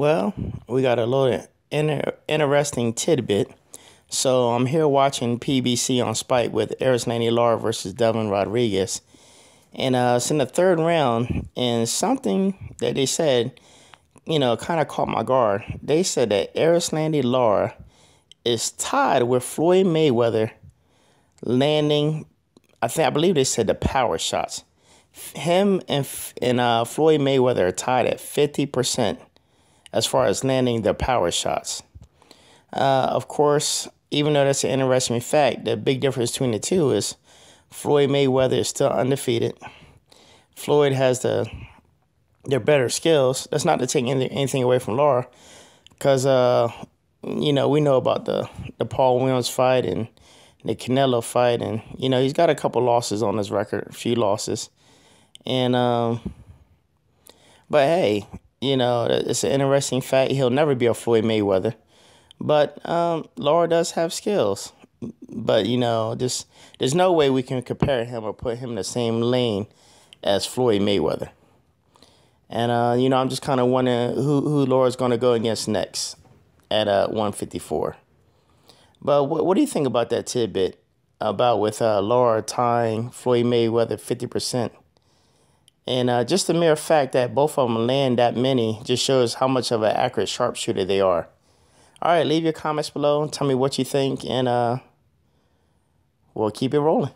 Well, we got a little inter- interesting tidbit. So I'm here watching PBC on Spike with Erislandy Lara versus Delvin Rodriguez. And uh, it's in the third round, and something that they said, you know, kind of caught my guard. They said that Erislandy Lara is tied with Floyd Mayweather landing, I think, I believe they said the power shots. Him and, and uh, Floyd Mayweather are tied at 50% as far as landing their power shots. Uh, of course, even though that's an interesting fact, the big difference between the two is Floyd Mayweather is still undefeated. Floyd has the their better skills. That's not to take anything away from Lara, because uh, you know we know about the the Paul Williams fight and the Canelo fight, and you know he's got a couple losses on his record, a few losses, and um, but hey, you know, it's an interesting fact. He'll never be a Floyd Mayweather. But um, Lara does have skills. But, you know, just there's no way we can compare him or put him in the same lane as Floyd Mayweather. And, uh, you know, I'm just kind of wondering who, who Lara's going to go against next at uh, 154. But what, what do you think about that tidbit about with uh, Lara tying Floyd Mayweather 50%? And uh, just the mere fact that both of them land that many just shows how much of an accurate sharpshooter they are. All right, leave your comments below. Tell me what you think, and uh, we'll keep it rolling.